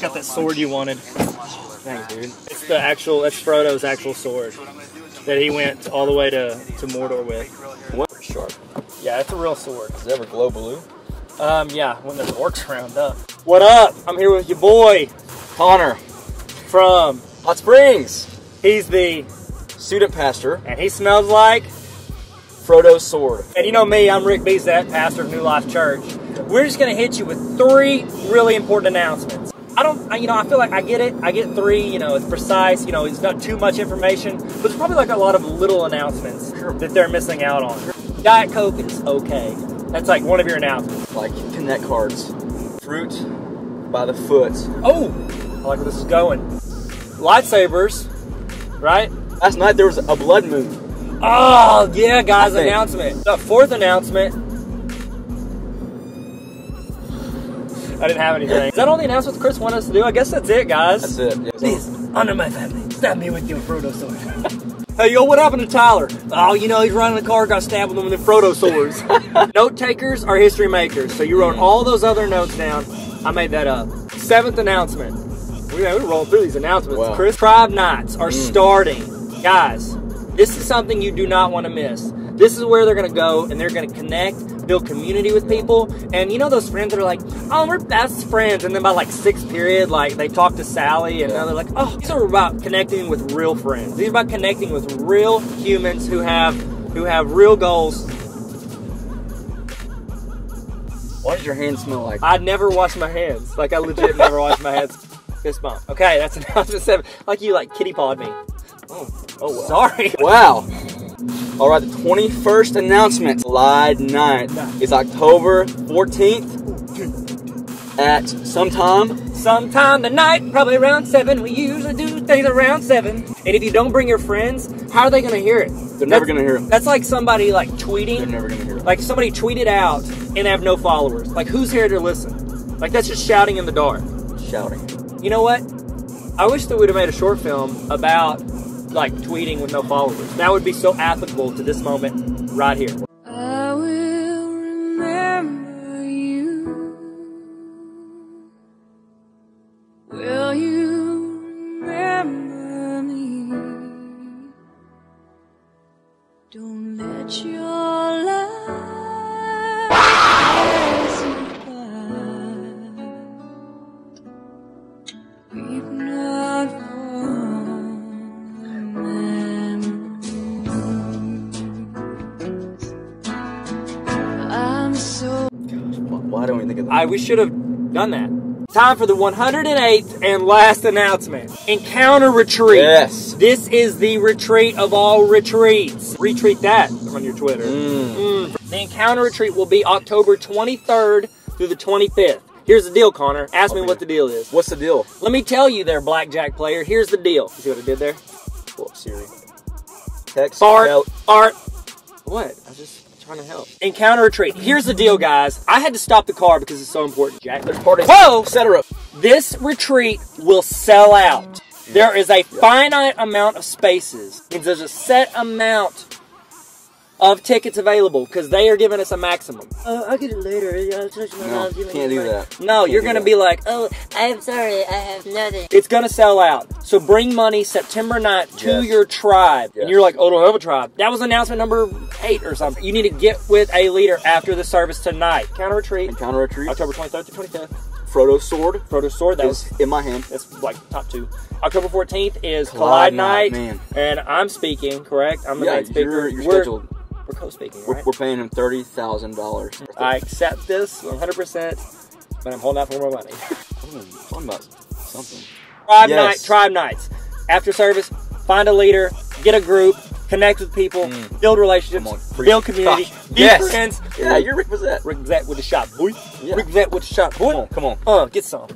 Got that sword you wanted. Thanks, dude. It's the actual. That's Frodo's actual sword So what I'm gonna do is I'm that he went all the way to to Mordor with. What? Sharp. Yeah, it's a real sword. Does it ever glow blue? Um, yeah, when there's orcs round up. What up? I'm here with your boy Connor. from. Hot Springs. He's the, Student pastor. and he smells like. Frodo's sword. And you know me, I'm Rick Bezet, pastor of New Life Church. We're just gonna hit you with three really important announcements. I don't, I- you know, I feel like I get it. I get three. You know, it's precise. You know, it's not too much information, but there's probably like a lot of little announcements that they're missing out on. Diet Coke is okay. That's like one of your announcements. Like connect cards. Fruit by the foot. Oh, I like where this is going. Lightsabers, right? Last night there was a blood moon. Oh yeah, guys! Announcement. The fourth announcement. I didn't have anything. Is that all the announcements Chris wanted us to do? I guess that's it, guys. That's it. Yeah. Please, honor my family. Stab me with your Frodo sword. hey, yo, what happened to Tyler? Oh, you know, he's running the car, got stabbed with one of the Frodo swords. Note takers are history makers. So you wrote all those other notes down. I made that up. Seventh announcement. We, we rolled through these announcements. Wow. Chris, Tribe Nights are mm. starting. Guys, this is something you do not want to miss. This is where they're going to go and they're going to connect, build community with people. And you know those friends that are like, oh, we're best friends. And then by like sixth period, like they talk to Sally and now they're like, oh, these are about connecting with real friends. These are about connecting with real humans who have who have real goals. What does your hand smell like? I never wash my hands. Like I legit never wash my hands. Fist bump. Okay, that's announcement seven. Like you like kitty pawed me. Oh, oh well. Sorry. Wow. All right, the 21st announcement, July 9th, is October 14th at some time, sometime. Sometime tonight, probably around seven. We usually do things around seven. And if you don't bring your friends, how are they going to hear it? They're never going to hear it. That's like somebody like tweeting. They're never going to hear it. like somebody tweeted out and they have no followers. Like who's here to listen? Like that's just shouting in the dark. Shouting. You know what? I wish that we'd have made a short film about like tweeting with no followers. That would be so applicable to this moment right here. Don't we think of that? I we should have done that. Time for the 108th and last announcement. Encounter retreat. Yes. This is the retreat of all retreats. Retweet that on your Twitter. Mm. Mm. The encounter retreat will be October 23rd through the 25th. Here's the deal, Connor. Ask me what the deal is. What's the deal? Let me tell you there, blackjack player. Here's the deal. You see what I did there? Pull Siri. Text. Fart, Tell- fart. What? I just trying to help. Encounter a retreat. Here's the deal, guys. I had to stop the car because it's so important, Jack. There's parties. Whoa! Etc. This retreat will sell out. There is a finite amount of spaces. Means there's a set amount of tickets available because they are giving us a maximum. Uh, I'll get it later. I'll touch my No, can't do that. No, Can't you're gonna be like, oh, I'm sorry, I have nothing. it's gonna sell out. So bring money September 9th to Yes. your tribe. And you're like, oh, I don't have a tribe. That was announcement number eight or something. You need to get with a leader after the service tonight. Counter retreat, Counter retreat. October 23rd to 25th. Frodo's sword Frodo Sword, that was in my hand. That's like top two. October 14th is Collide Collide, Night, Night, man. and I'm speaking, correct? I'm the Yeah, main speaker. you're, you're we're, scheduled. we're co-speaking, We're, right? we're paying him thirty thousand dollars. I accept this 100%, but I'm holding out for more money. Talking about something. tribe Yes. night, tribe nights. After service, find a leader, get a group, connect with people, build relationships, Mm. On, build community, be yes. friends. Yeah, you're Rick was. Rick Zet with the shot, boy. Yeah. Rick Zet with the shot, boy. Come on, come on. Uh, get some.